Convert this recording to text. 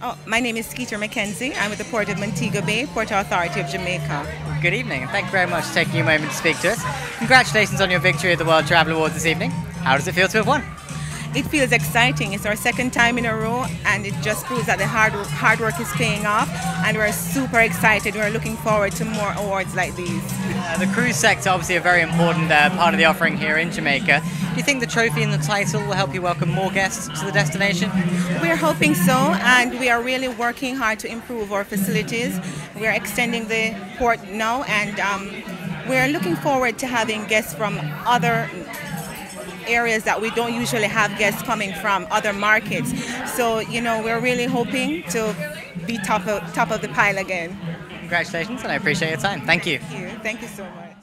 Oh, my name is Skeeter McKenzie. I'm with the Port of Montego Bay, Port Authority of Jamaica. Good evening, and thank you very much for taking a moment to speak to us. Congratulations on your victory at the World Travel Awards this evening. How does it feel to have won? It feels exciting. It's our second time in a row, and it just proves that the hard work, hard work is paying off. And we're super excited. We're looking forward to more awards like these. Uh, the cruise sector, obviously, a very important uh, part of the offering here in Jamaica. Do you think the trophy and the title will help you welcome more guests to the destination? We're hoping so, and we are really working hard to improve our facilities. We're extending the port now, and um, we're looking forward to having guests from other areas that we don't usually have guests coming from other markets. So, you know, we're really hoping to be top of, top of the pile again. Congratulations, and I appreciate your time. Thank you. Thank you. Thank you so much.